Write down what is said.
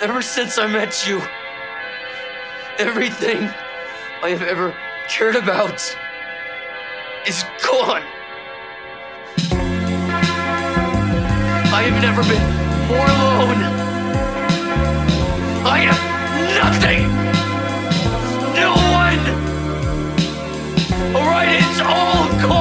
Ever since I met you, everything I have ever cared about is gone. I have never been more alone. I have nothing. No one. All right, it's all gone.